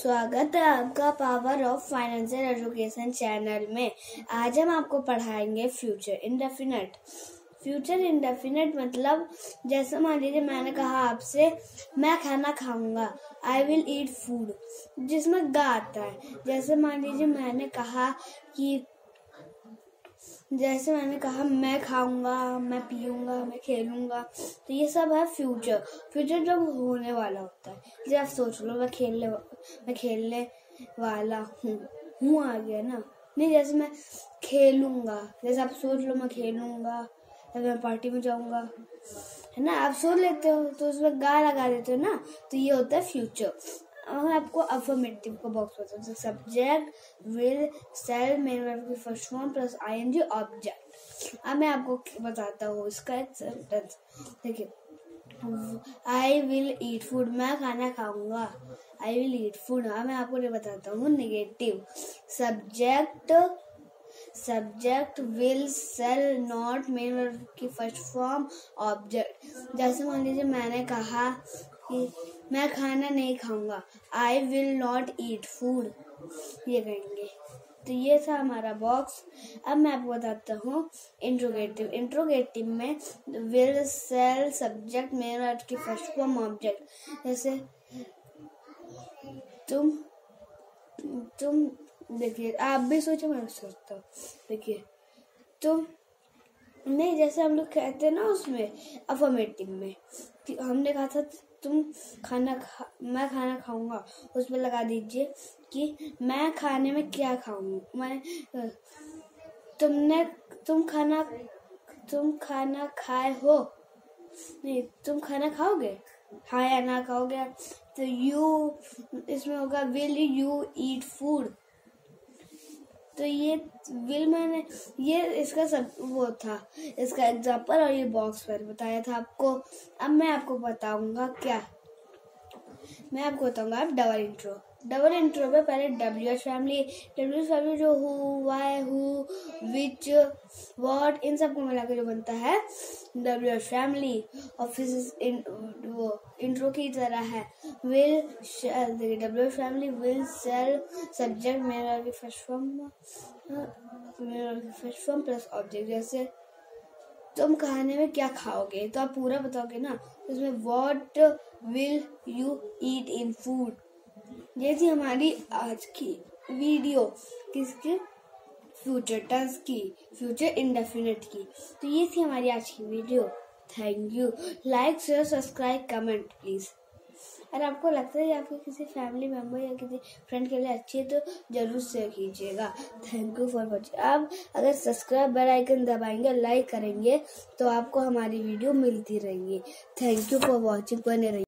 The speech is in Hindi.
स्वागत है आपका power of financial education channel में। आज हम आपको पढ़ाएँगे फ्यूचर इंडेफिनेट फ्यूचर इंडेफिनेट मतलब जैसे मान लीजिए मैंने कहा आपसे, मैं खाना खाऊँगा आई विल ईट फ़ूड जिसमें गा आता है। जैसे मान लीजिए मैंने कहा कि, जैसे मैंने कहा मैं खाऊँगा, मैं पीऊँगा खेलूँगा। तो ये सब है फ्यूचर फ्यूचर जब होने वाला होता है। जैसे आप सोच लो, मैं खेलने मैं खेलने वाला हूँ। हूँ आ गया ना। नहीं, जैसे मैं खेलूँगा। जैसे आप सोच लो, मैं खेलूँगा। या मैं पार्टी में जाऊँगा। है ना? आप सोच लेते हो तो उसमें गा लगा देते हो ना? तो ये होता है फ्यूचर आपको अफर्मेटिव का बॉक्स बता दूँ subject will shall main verb की first form plus I N G object अब मैं आपको बताता हूँ इसका सेंटेंस देखिए आई विल ईट फ़ूड मैं खाना खाऊँगा। आई विल ईट फ़ूड अब मैं आपको ये बताता हूँ negative subject subject will shall not main verb की फ़र्स्ट फॉर्म ऑब्जेक्ट जैसे मान लीजिए मैंने कहा कि मैं खाना नहीं खाऊँगा। I will not eat food ये कहेंगे। तो ये था हमारा बॉक्स अब मैं आपको बताता हूँ इंट्रोगेटिव इंट्रोगेटिव में विल सेल सब्जेक्ट मेरा की फ़र्स्ट फॉर्म ऑब्जेक्ट जैसे तुम तुम देखिए, आप भी सोचो, मैं सोचता हूँ। देखिए, तुम नहीं, जैसे हम लोग कहते हैं ना उसमें अफर्मेटिव में, कि हमने कहा था, तुम खाना खा, मैं खाना खाऊँगा उसमें लगा दीजिए कि मैं खाने में क्या खाऊँगा। मैं, तुमने, तुम खाना तुम खाना खाए हो? नहीं, तुम खाना खाओगे? हाँ या ना खाओगे? तो यू इसमें होगा विल यू ईट फ़ूड तो ये विल मैंने, ये इसका सब, वो था, इसका एग्ज़ाम्पल और ये बॉक्स पर बताया था आपको। अब मैं आपको बताऊँगा क्या, मैं आपको बताऊँगा अब डबल इंट्रो डबल इंट्रो में पहले W H family W family जो who why who which what इन सबको मिला के जो बनता है डब्ल्यू एच फैमिली ऑफ़िस इन, वो इंट्रो की तरह है. Will W H family will shall subject मेरा की फ़र्स्ट फॉर्म मेरा की फ़र्स्ट फॉर्म प्लस ऑब्जेक्ट जैसे तुम खाने में क्या खाओगे? तो आप पूरा बताओगे ना? उसमें what will you eat in food ये थी हमारी आज की वीडियो किसके? फ्यूचर टर्स की फ्यूचर इंडेफिनेट की। तो ये थी हमारी आज की video. Thank you like share subscribe comment please अगर आपको लगता है आपके किसी फैमिली मेंबर या किसी फ्रेंड के लिए अच्छी है तो ज़रूर शेयर कीजिएगा। थैंक यू फॉर वॉचिंग आप अगर सब्सक्राइब बेल आइकन दबाएँगे लाइक करेंगे तो आपको हमारी वीडियो मिलती रहेंगी। थैंक यू फॉर वॉचिंग बने रहिए।